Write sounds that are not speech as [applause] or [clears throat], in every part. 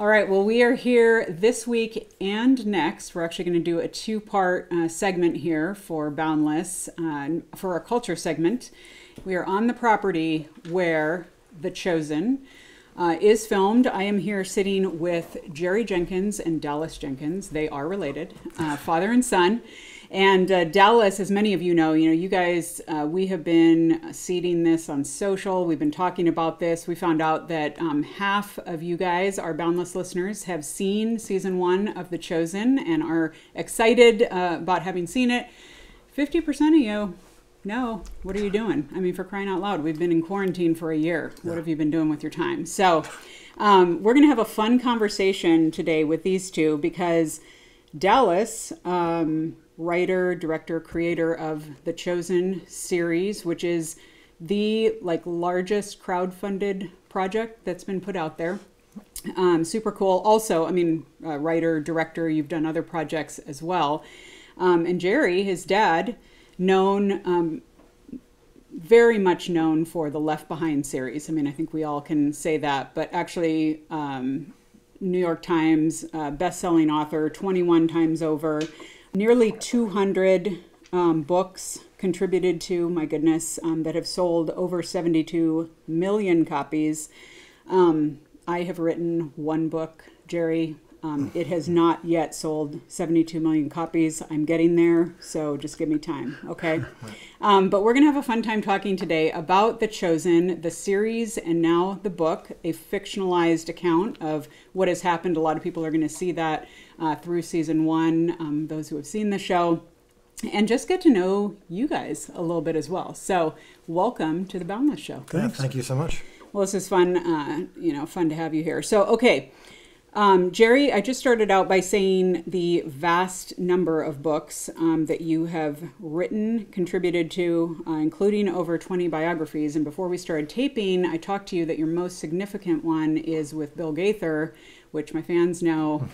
All right, well, we are here this week and next. We're actually going to do a two part uh, segment here for Boundless uh, for our culture segment. We are on the property where The Chosen uh, is filmed. I am here sitting with Jerry Jenkins and Dallas Jenkins. They are related, uh, father and son. And uh, Dallas, as many of you know, you know, you guys, uh, we have been seeding this on social. We've been talking about this. We found out that um, half of you guys, our Boundless listeners, have seen season one of The Chosen and are excited uh, about having seen it. 50% of you, no. What are you doing? I mean, for crying out loud, we've been in quarantine for a year. What have you been doing with your time? So, um, we're going to have a fun conversation today with these two because Dallas, um, writer, director, creator of the Chosen series, which is the like largest crowd-funded project that's been put out there. Um, super cool. Also, I mean, uh, writer, director, you've done other projects as well. Um, and Jerry, his dad, known, um, very much known for the Left Behind series. I mean, I think we all can say that, but actually, um, New York Times uh, best-selling author 21 times over nearly 200 um, books contributed to, my goodness, um, that have sold over 72 million copies. Um, I have written one book, Jerry. Um, it has not yet sold 72 million copies. I'm getting there, so just give me time, okay? [laughs] Um, but we're going to have a fun time talking today about The Chosen, the series, and now the book, a fictionalized account of what has happened. A lot of people are going to see that uh, through season one, um, those who have seen the show, and just get to know you guys a little bit as well. So, welcome to the Boundless Show. Yeah, thank you so much. Well, this is fun. Uh, you know, fun to have you here. So, okay. Um, Jerry, I just started out by saying the vast number of books um, that you have written, contributed to, uh, including over 20 biographies. And before we started taping, I talked to you that your most significant one is with Bill Gaither, which my fans know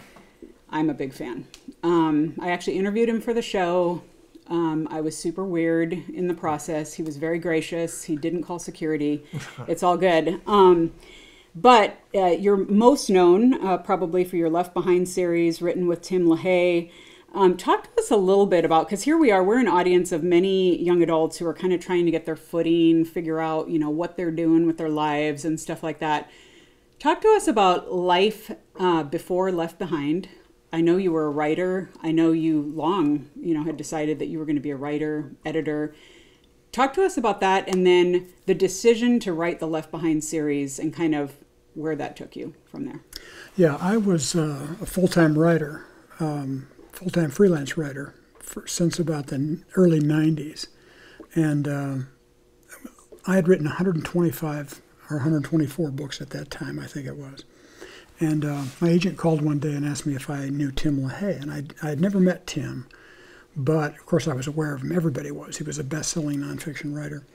I'm a big fan. Um, I actually interviewed him for the show. Um, I was super weird in the process. He was very gracious. He didn't call security. [laughs] it's all good. But uh, you're most known uh, probably for your Left Behind series, written with Tim LaHaye. Um, talk to us a little bit about because here we are. We're an audience of many young adults who are kind of trying to get their footing, figure out you know what they're doing with their lives and stuff like that. Talk to us about life uh, before Left Behind, I know you were a writer. I know you long, you know, had decided that you were going to be a writer, editor. Talk to us about that and then the decision to write the Left Behind series and kind of where that took you from there. Yeah, I was uh, a full time writer, um, full time freelance writer for, since about the early 90s. And uh, I had written 125 or 124 books at that time, I think it was. And uh, my agent called one day and asked me if I knew Tim LaHaye. And I'd, I'd never met Tim, but of course I was aware of him. Everybody was. He was a best selling nonfiction writer.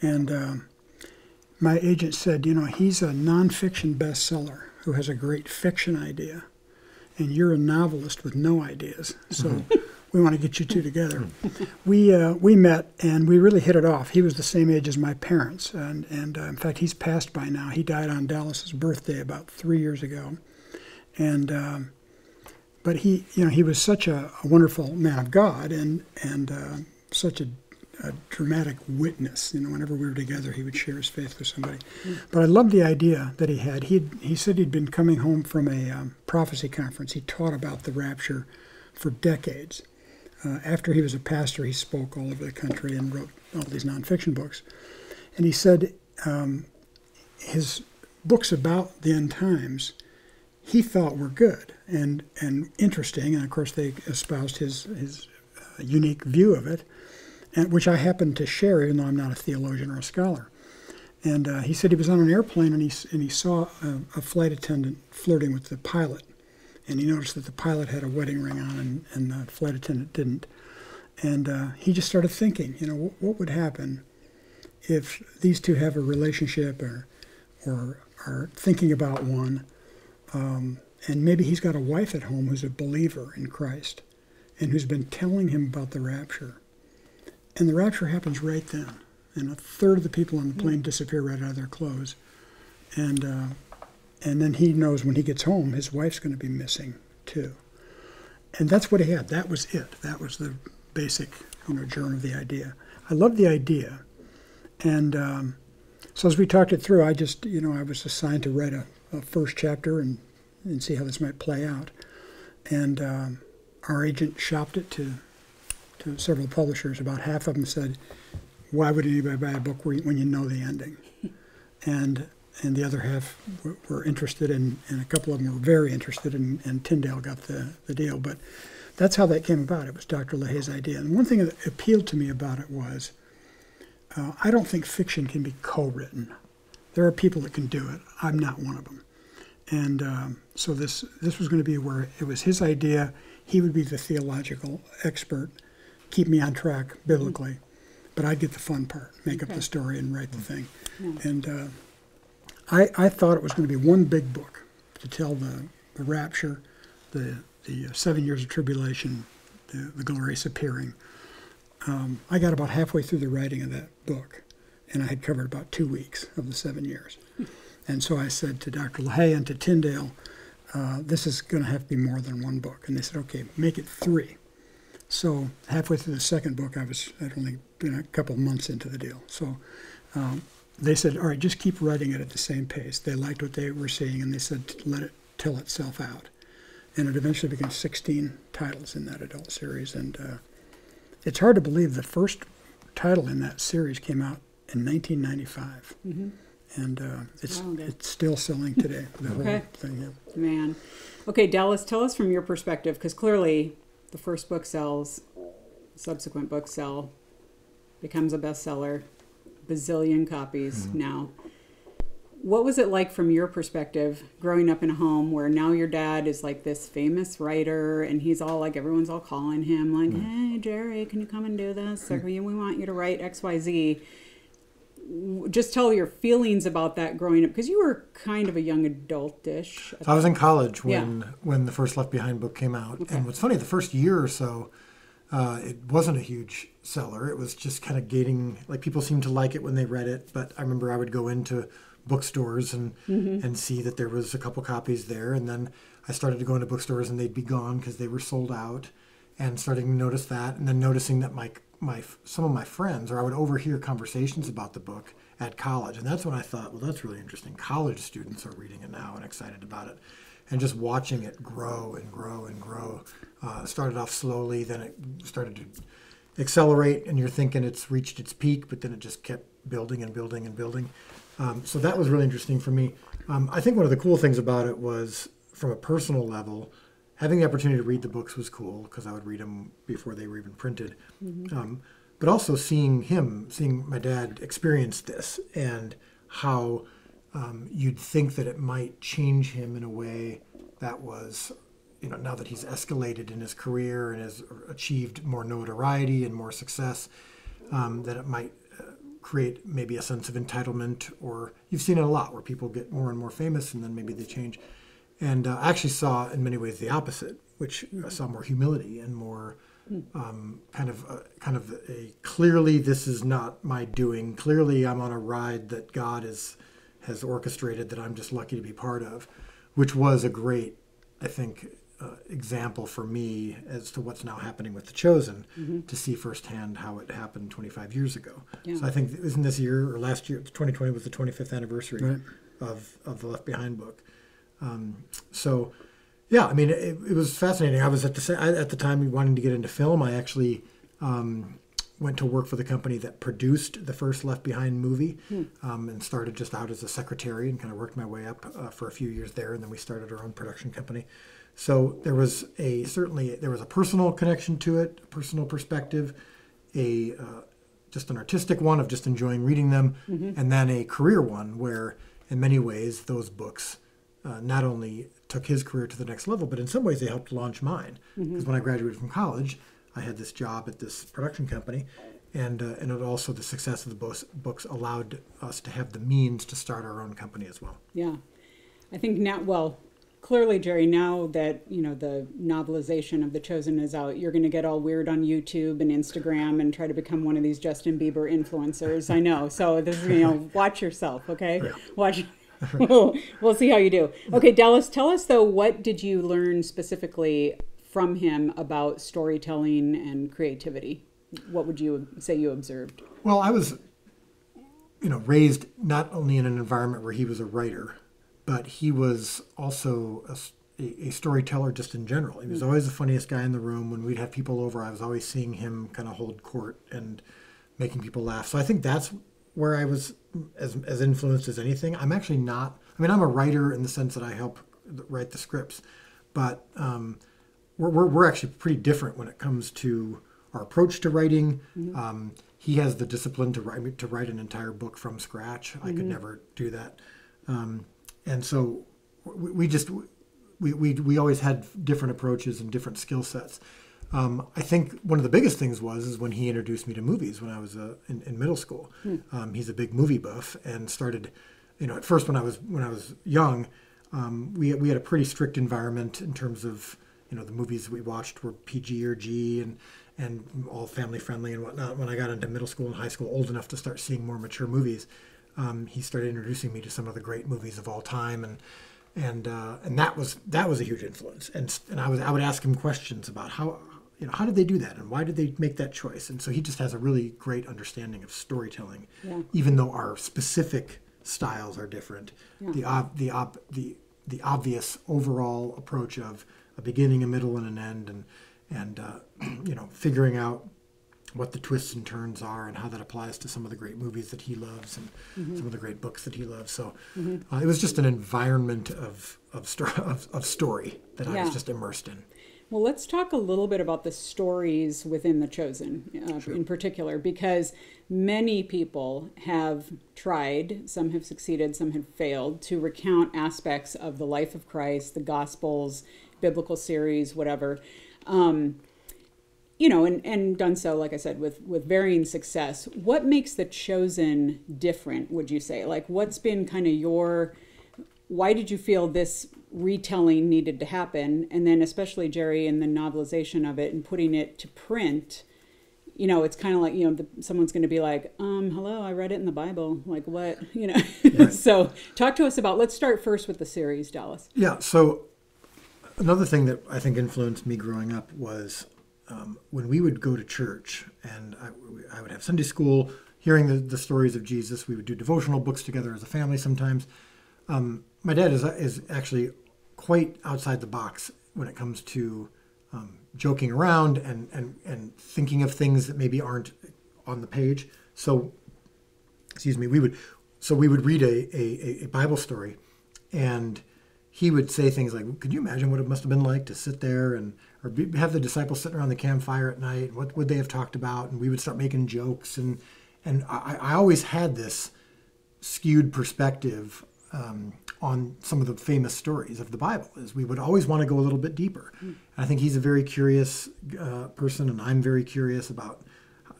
And uh, my agent said, You know, he's a nonfiction bestseller who has a great fiction idea. And you're a novelist with no ideas. So. Mm-hmm [laughs] we want to get you two together. we uh, we met and we really hit it off. He was the same age as my parents, and and uh, in fact he's passed by now. He died on Dallas's birthday about three years ago, and um, but he you know he was such a, a wonderful man of God and and uh, such a, a, dramatic witness. You know, whenever we were together, he would share his faith with somebody. But I loved the idea that he had. He he said he'd been coming home from a um, prophecy conference. He taught about the rapture for decades uh, after he was a pastor, he spoke all over the country and wrote all these nonfiction books. And he said um, his books about the end times he thought were good and, and interesting. And of course, they espoused his, his uh, unique view of it, and, which I happen to share, even though I'm not a theologian or a scholar. And uh, he said he was on an airplane and he, and he saw a, a flight attendant flirting with the pilot and he noticed that the pilot had a wedding ring on and, and the flight attendant didn't. And uh, he just started thinking, you know, what, what would happen if these two have a relationship or, or are thinking about one, um, and maybe he's got a wife at home who's a believer in Christ and who's been telling him about the rapture. And the rapture happens right then. And a third of the people on the plane disappear right out of their clothes. And uh, and then he knows when he gets home, his wife's going to be missing too. And that's what he had. That was it. That was the basic, you know, germ of the idea. I loved the idea, and um, so as we talked it through, I just, you know, I was assigned to write a, a first chapter and and see how this might play out. And um, our agent shopped it to to several publishers. About half of them said, "Why would anybody buy a book when you know the ending?" and and the other half were, were interested in, and a couple of them were very interested, in, and Tyndale got the, the deal. But that's how that came about. It was Dr. LaHaye's idea. And one thing that appealed to me about it was uh, I don't think fiction can be co written. There are people that can do it. I'm not one of them. And um, so this, this was going to be where it was his idea. He would be the theological expert, keep me on track biblically, but I'd get the fun part, make okay. up the story and write the thing. And uh, I, I thought it was going to be one big book to tell the, the rapture, the, the seven years of tribulation, the, the glorious appearing. Um, I got about halfway through the writing of that book, and I had covered about two weeks of the seven years. And so I said to Dr. LaHaye and to Tyndale, uh, this is going to have to be more than one book. And they said, okay, make it three. So halfway through the second book, I was I'd only been a couple months into the deal. So um, they said, all right, just keep writing it at the same pace. They liked what they were seeing, and they said, let it tell itself out. And it eventually became 16 titles in that adult series. And uh, it's hard to believe the first title in that series came out in 1995. Mm-hmm. And uh, it's it's still selling today. The [laughs] okay. whole thing, yeah. Man. Okay, Dallas, tell us from your perspective, because clearly the first book sells, subsequent books sell, becomes a bestseller bazillion copies mm-hmm. now. What was it like from your perspective growing up in a home where now your dad is like this famous writer and he's all like everyone's all calling him like, mm-hmm. "Hey, Jerry, can you come and do this? [laughs] Or we want you to write XYZ." Just tell your feelings about that growing up because you were kind of a young adultish. So I was in college when yeah. when the first Left Behind book came out, okay. and what's funny, the first year or so, uh, it wasn't a huge seller. It was just kind of gating. Like people seemed to like it when they read it, but I remember I would go into bookstores and mm-hmm. and see that there was a couple copies there, and then I started to go into bookstores and they'd be gone because they were sold out, and starting to notice that, and then noticing that my my some of my friends or I would overhear conversations about the book at college, and that's when I thought, well, that's really interesting. College students are reading it now and excited about it and just watching it grow and grow and grow. Uh, started off slowly, then it started to accelerate, and you're thinking it's reached its peak, but then it just kept building and building and building. Um, so that was really interesting for me. Um, I think one of the cool things about it was, from a personal level, having the opportunity to read the books was cool because I would read them before they were even printed. Mm-hmm. Um, but also seeing him, seeing my dad experience this, and how um, you'd think that it might change him in a way that was, you know, now that he's escalated in his career and has achieved more notoriety and more success, um, that it might uh, create maybe a sense of entitlement. Or you've seen it a lot where people get more and more famous and then maybe they change. And uh, I actually saw in many ways the opposite, which I saw more humility and more. Um, kind of uh, kind of a clearly this is not my doing clearly i'm on a ride that god is has orchestrated that I'm just lucky to be part of, which was a great, I think, uh, example for me as to what's now happening with The Chosen mm-hmm. to see firsthand how it happened 25 years ago. Yeah. So I think, isn't this year or last year, 2020 was the 25th anniversary right. of, of the Left Behind book. Um, so, yeah, I mean, it, it, was fascinating. I was at the, at the time wanting to get into film. I actually um, went to work for the company that produced the first Left Behind movie, hmm. um, and started just out as a secretary and kind of worked my way up uh, for a few years there, and then we started our own production company. So there was a certainly there was a personal connection to it, a personal perspective, a uh, just an artistic one of just enjoying reading them, mm-hmm. and then a career one where, in many ways, those books uh, not only took his career to the next level, but in some ways they helped launch mine. Because mm-hmm. when I graduated from college, I had this job at this production company, and uh, and it also the success of the books, books allowed us to have the means to start our own company as well. Yeah, I think now. Well, clearly, Jerry, now that you know the novelization of The Chosen is out, you're going to get all weird on YouTube and Instagram and try to become one of these Justin Bieber influencers. I know. So this is you know, [laughs] watch yourself, okay? Yeah. Watch [laughs] we'll see how you do. Okay, Dallas, tell us though, what did you learn specifically from him about storytelling and creativity? What would you say you observed? Well, I was, you know, raised not only in an environment where he was a writer, but he was also a, a storyteller just in general. He was mm. always the funniest guy in the room. When we'd have people over, I was always seeing him kind of hold court and making people laugh. So I think that's where I was as, as influenced as anything. I'm actually not, I mean, I'm a writer in the sense that I help write the scripts, but um, we're, we're, we're, actually pretty different when it comes to our approach to writing. Mm-hmm. Um, he has the discipline to write to write an entire book from scratch. Mm-hmm. I could mm-hmm. never do that, um, and so we, we just we, we we always had different approaches and different skill sets. Um, I think one of the biggest things was is when he introduced me to movies when I was uh, in, in, middle school. Hmm. Um, he's a big movie buff and started, you know, at first when I was when I was young, um, we we had a pretty strict environment in terms of you know the movies we watched were PG or G and and all family friendly and whatnot. When I got into middle school and high school, old enough to start seeing more mature movies, um, he started introducing me to some of the great movies of all time and and uh, and that was that was a huge influence. And and I was I would ask him questions about how you know, how did they do that and why did they make that choice? And so he just has a really great understanding of storytelling, yeah. even though our specific styles are different. Yeah. The, ob- the, ob- the, the obvious overall approach of a beginning, a middle, and an end, and, and uh, [clears throat] you know, figuring out what the twists and turns are and how that applies to some of the great movies that he loves and mm-hmm. some of the great books that he loves. So mm-hmm. uh, it was just an environment of, of, sto- of, of story that yeah. I was just immersed in. Well, let's talk a little bit about the stories within The Chosen uh, sure. in particular, because many people have tried, some have succeeded, some have failed, to recount aspects of the life of Christ, the Gospels, biblical series, whatever. Um, you know, and, and done so, like I said, with, with varying success. What makes The Chosen different, would you say? Like, what's been kind of your, why did you feel this retelling needed to happen? And then especially jerry in the novelization of it and putting it to print you know it's kind of like you know the, someone's going to be like um hello i read it in the bible. Like what? [laughs] You know? Right. so talk to us about let's start first with the series dallas. Yeah so another thing that i think influenced me growing up was um, when we would go to church and I, I would have sunday school hearing the, the stories of jesus we would do devotional books together as a family sometimes. Um, my dad is is actually quite outside the box when it comes to um, joking around and, and and thinking of things that maybe aren't on the page. So, excuse me, we would so we would read a, a, a Bible story, and he would say things like, "Could you imagine what it must have been like to sit there and or have the disciples sitting around the campfire at night? What would they have talked about?" And we would start making jokes, and and I, I always had this skewed perspective um, on some of the famous stories of the Bible. Is we would always want to go a little bit deeper. Mm. I think he's a very curious uh, person, and I'm very curious about.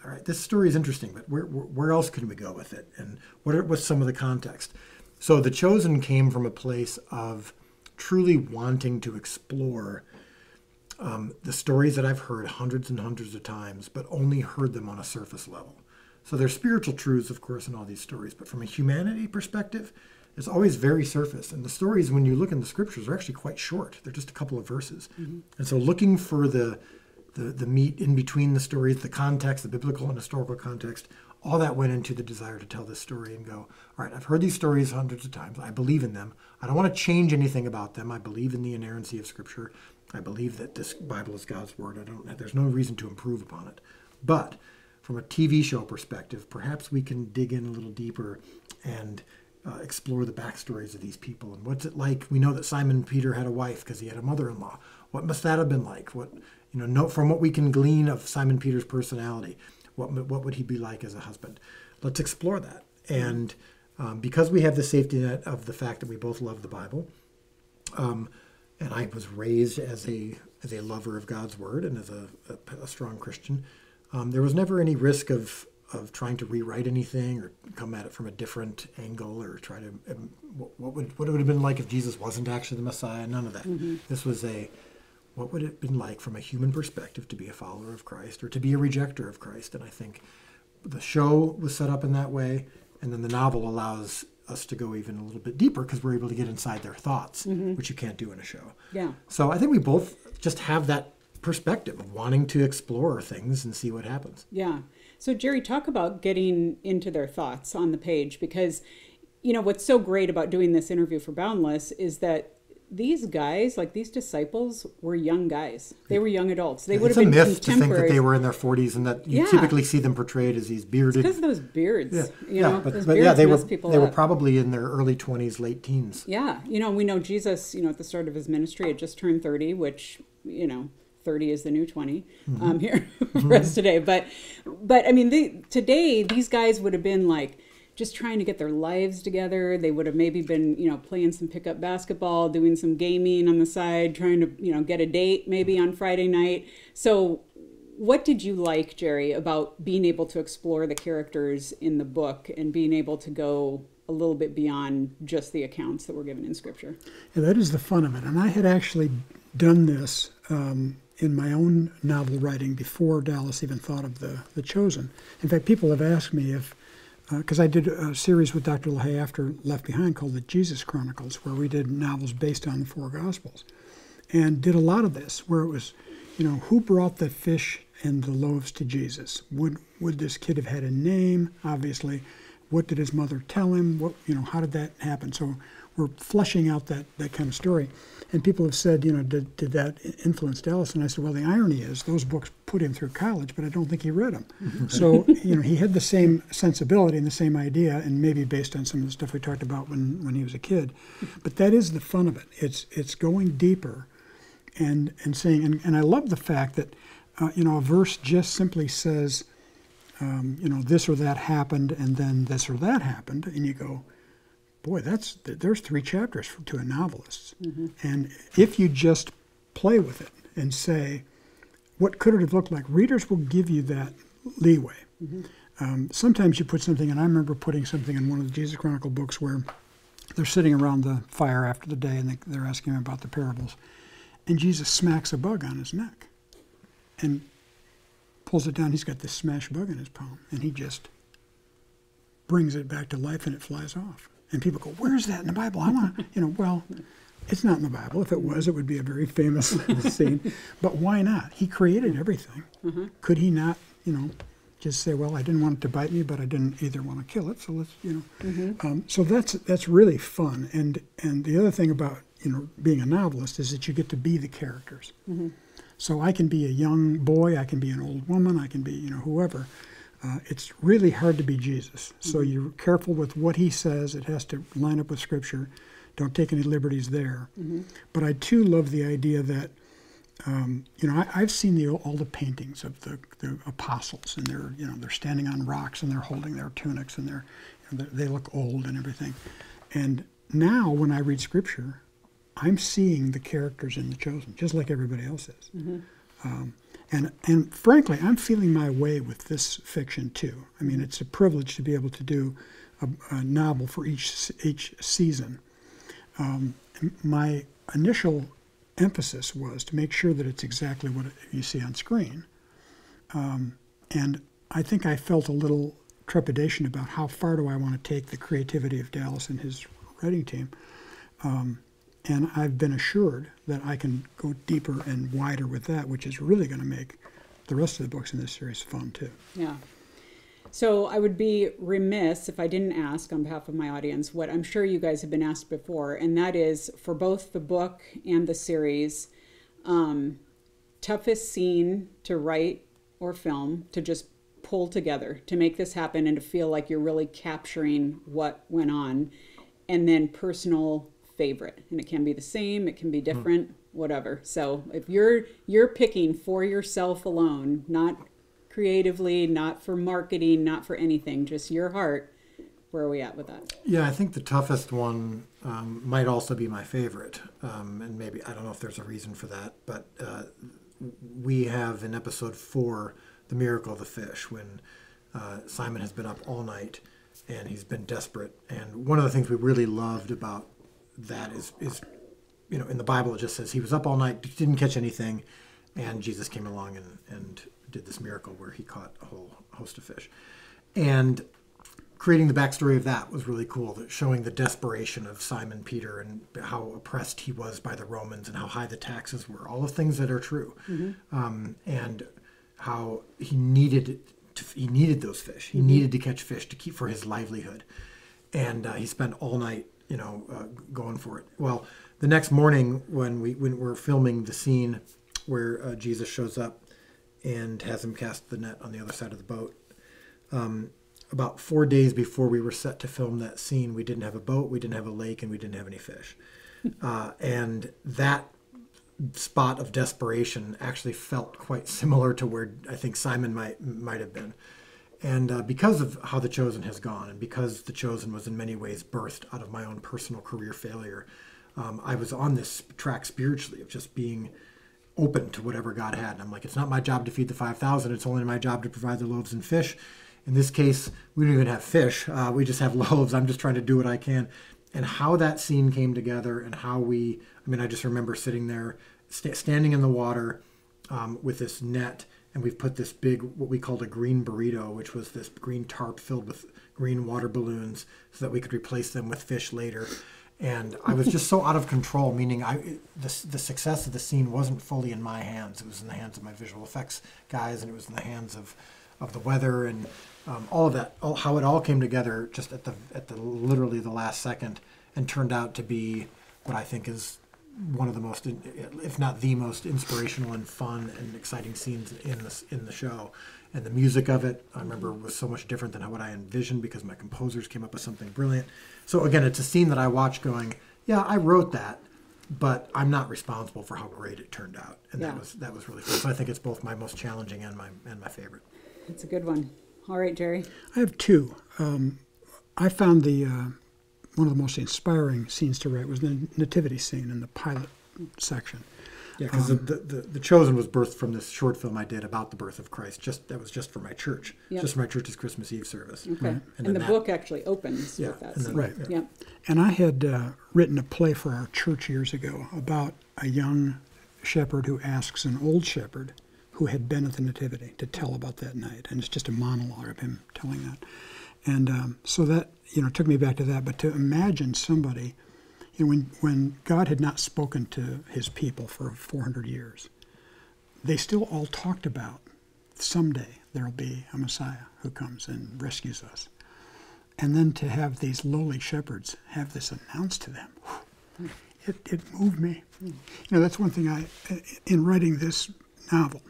All right, this story is interesting, but where, where else can we go with it, and what are, what's some of the context? So the chosen came from a place of truly wanting to explore um, the stories that I've heard hundreds and hundreds of times, but only heard them on a surface level. So there's spiritual truths, of course, in all these stories, but from a humanity perspective, it's always very surface. And the stories, when you look in the scriptures, are actually quite short. They're just a couple of verses. Mm-hmm. And so looking for the, the, the meat in between the stories, the context, the biblical and historical context, all that went into the desire to tell this story and go, all right, I've heard these stories hundreds of times. I believe in them. I don't want to change anything about them. I believe in the inerrancy of Scripture. I believe that this Bible is God's word. I don't. There's no reason to improve upon it. But from a TV show perspective, perhaps we can dig in a little deeper and uh, explore the backstories of these people and what's it like. We know that Simon Peter had a wife because he had a mother-in-law. What must that have been like? What you know, no, from what we can glean of Simon Peter's personality, what what would he be like as a husband? Let's explore that. And um, because we have the safety net of the fact that we both love the Bible, um, and I was raised as a as a lover of God's word and as a, a, a strong Christian, um, there was never any risk of of trying to rewrite anything or come at it from a different angle or try to um, what would what it would have been like if Jesus wasn't actually the Messiah. None of that. Mm-hmm. This was a what would it have been like from a human perspective to be a follower of Christ or to be a rejecter of Christ. And I think the show was set up in that way, and then the novel allows us to go even a little bit deeper because we're able to get inside their thoughts, which you can't do in a show. Yeah. So I think we both just have that perspective of wanting to explore things and see what happens. Yeah. So, Jerry, talk about getting into their thoughts on the page because, you know, what's so great about doing this interview for Boundless is that these guys, like these disciples, were young guys. They were young adults. They would it's have a been myth to think that they were in their 40s and that you Yeah. typically see them portrayed as these bearded. because of those beards. yeah, You yeah, know, but, those but yeah, they were they were probably in their early 20s, late teens. Yeah, you know, we know Jesus, you know, at the start of his ministry had just turned 30, which, you know, 30 is the new 20 Mm-hmm. um, here [laughs] for us today. But, but I mean, they, today, these guys would have been like just trying to get their lives together. They would have maybe been, you know, playing some pickup basketball, doing some gaming on the side, trying to, you know, get a date maybe on Friday night. So, what did you like, Jerry, about being able to explore the characters in the book and being able to go a little bit beyond just the accounts that were given in Scripture? Yeah, that is the fun of it. And I had actually done this um, in my own novel writing before Dallas even thought of the, the Chosen. In fact, people have asked me if, uh, because I did a series with Dr. LaHaye after Left Behind called the Jesus Chronicles, where we did novels based on the four Gospels, and did a lot of this, where it was, you know, who brought the fish and the loaves to Jesus? Would would this kid have had a name? Obviously, what did his mother tell him? What you know, how did that happen? So we're fleshing out that that kind of story, and people have said, you know, did did that influence Dallas? And I said, well, the irony is those books put him through college, but I don't think he read them. [laughs] so you know, he had the same sensibility and the same idea, and maybe based on some of the stuff we talked about when when he was a kid. But that is the fun of it. It's it's going deeper and and saying and, and I love the fact that uh, you know a verse just simply says um, you know this or that happened and then this or that happened and you go boy that's there's three chapters to a novelist. And if you just play with it and say what could it have looked like? Readers will give you that leeway. Um, sometimes you put something and I remember putting something in one of the Jesus Chronicle books where they're sitting around the fire after the day and they, they're asking him about the parables. And Jesus smacks a bug on his neck and pulls it down. He's got this smashed bug in his palm, and he just brings it back to life and it flies off. And people go, Where's that in the Bible? I want to, you know, well, it's not in the Bible. If it was, it would be a very famous [laughs] scene. But why not? He created everything. Mm-hmm. Could he not, you know, just say, well, I didn't want it to bite me, but I didn't either want to kill it, so let's, you know. Mm-hmm. Um, so that's that's really fun. And and the other thing about you know being a novelist is that you get to be the characters. Mm-hmm. So I can be a young boy, I can be an old woman, I can be you know whoever. Uh, it's really hard to be Jesus. So you're careful with what he says. It has to line up with Scripture. Don't take any liberties there. But I too love the idea that um, you know, I, I've seen the, all the paintings of the, the apostles, and they're, you know, they're standing on rocks and they're holding their tunics, and they're, you know, they they look old and everything. And now, when I read Scripture, I'm seeing the characters in the chosen, just like everybody else is. Um, and and frankly, I'm feeling my way with this fiction too. I mean, it's a privilege to be able to do a, a novel for each each season. Um, my initial emphasis was to make sure that it's exactly what you see on screen. Um, and I think I felt a little trepidation about how far do I want to take the creativity of Dallas and his writing team. Um, and I've been assured that I can go deeper and wider with that, which is really going to make the rest of the books in this series fun too. Yeah. So I would be remiss if I didn't ask on behalf of my audience what I'm sure you guys have been asked before, and that is for both the book and the series, um, toughest scene to write or film to just pull together to make this happen and to feel like you're really capturing what went on, and then personal favorite, and it can be the same, it can be different, whatever. So if you're you're picking for yourself alone, not creatively, not for marketing, not for anything, just your heart. Where are we at with that? Yeah, I think the toughest one um, might also be my favorite, um, and maybe I don't know if there's a reason for that, but uh, we have in episode four the miracle of the fish when uh, Simon has been up all night and he's been desperate, and one of the things we really loved about that is is you know in the Bible it just says he was up all night, didn't catch anything, and Jesus came along and and did this miracle where he caught a whole host of fish, and creating the backstory of that was really cool. That showing the desperation of Simon Peter and how oppressed he was by the Romans and how high the taxes were. All the things that are true, um, and how he needed to, he needed those fish. He needed to catch fish to keep for his livelihood, and uh, he spent all night, you know, uh, going for it. Well, the next morning when we when we're filming the scene where uh, Jesus shows up and has him cast the net on the other side of the boat. Um, about four days before we were set to film that scene, we didn't have a boat, we didn't have a lake, and we didn't have any fish. [laughs] Uh, and that spot of desperation actually felt quite similar to where I think Simon might might have been. And uh, because of how The Chosen has gone, and because The Chosen was in many ways birthed out of my own personal career failure, um, I was on this track spiritually of just being open to whatever God had. And I'm like, it's not my job to feed the 5,000. It's only my job to provide the loaves and fish. In this case, we don't even have fish. Uh, we just have [laughs] loaves. I'm just trying to do what I can. And how that scene came together and how we, I mean, I just remember sitting there, st- standing in the water um, with this net. And we've put this big, what we called a green burrito, which was this green tarp filled with green water balloons so that we could replace them with fish later and I was just so out of control. Meaning, I the the success of the scene wasn't fully in my hands. It was in the hands of my visual effects guys, and it was in the hands of of the weather and um, all of that. All, how it all came together just at the at the literally the last second, and turned out to be what I think is one of the most, if not the most inspirational and fun and exciting scenes in this in the show. And the music of it, I remember, was so much different than what I envisioned because my composers came up with something brilliant. So again, it's a scene that I watch going, yeah, I wrote that, but I'm not responsible for how great it turned out. And Yeah. that was that was really cool. So I think it's both my most challenging and my and my favorite. It's a good one. All right, Jerry. I have two. Um, I found the uh, one of the most inspiring scenes to write was the nativity scene in the pilot section. Yeah, because the, the, the Chosen was birthed from this short film I did about the birth of Christ. Just that was just for my church, Yep. just for my church's Christmas Eve service. Okay. And And, the that- book actually opens Yeah, with that then- scene. Right. Yeah. And I had uh, written a play for our church years ago about a young shepherd who asks an old shepherd who had been at the Nativity to tell about that night. And it's just a monologue of him telling that. And um, so that, you know, took me back to that. But to imagine somebody, you know, when, when God had not spoken to his people for 400 years, they still all talked about someday there'll be a Messiah who comes and rescues us. And then to have these lowly shepherds have this announced to them, it, it moved me. You know, that's one thing I, in writing this novel,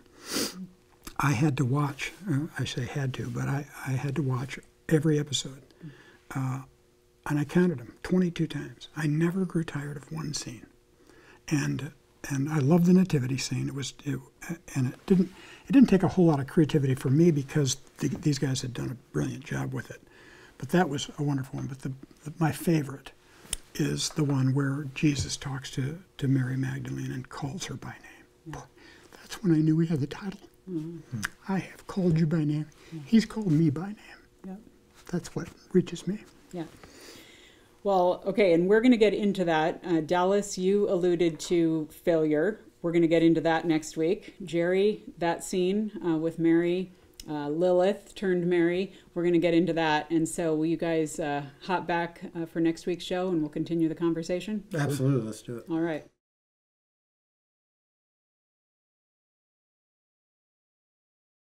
I had to watch, uh, I say had to, but I, I had to watch every episode. Uh, and I counted them 22 times. I never grew tired of one scene. And and I love the nativity scene. It was, it, and it didn't, it didn't take a whole lot of creativity for me because the, these guys had done a brilliant job with it. But that was a wonderful one. But the, the my favorite is the one where Jesus talks to, to Mary Magdalene and calls her by name. That's when I knew we had the title. I have called you by name. He's called me by name. Yep. That's what reaches me. Yeah. Well, okay, and we're going to get into that. Uh, Dallas, you alluded to failure. We're going to get into that next week. Jerry, that scene uh, with Mary, uh, Lilith turned Mary. We're going to get into that. And so, will you guys uh, hop back uh, for next week's show and we'll continue the conversation? Absolutely, let's do it. All right.